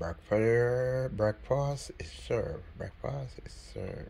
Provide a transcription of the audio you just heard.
Breakfast, breakfast is served. Breakfast is served.